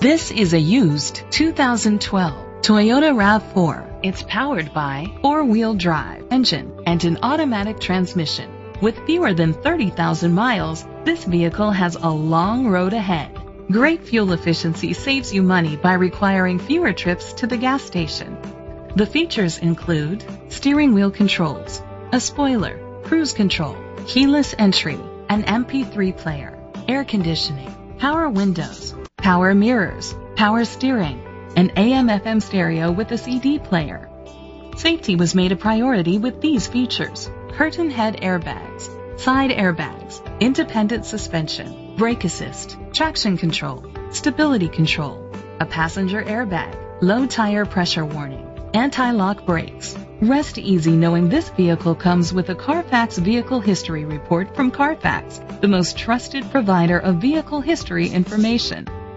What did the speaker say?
This is a used 2012 Toyota RAV4. It's powered by four-wheel drive engine and an automatic transmission. With fewer than 30,000 miles, this vehicle has a long road ahead. Great fuel efficiency saves you money by requiring fewer trips to the gas station. The features include steering wheel controls, a spoiler, cruise control, keyless entry, an MP3 player, air conditioning, power windows, power mirrors, power steering, an AM FM stereo with a CD player. Safety was made a priority with these features. Curtain head airbags, side airbags, independent suspension, brake assist, traction control, stability control, a passenger airbag, low tire pressure warning, anti-lock brakes. Rest easy knowing this vehicle comes with a Carfax Vehicle History Report from Carfax, the most trusted provider of vehicle history information.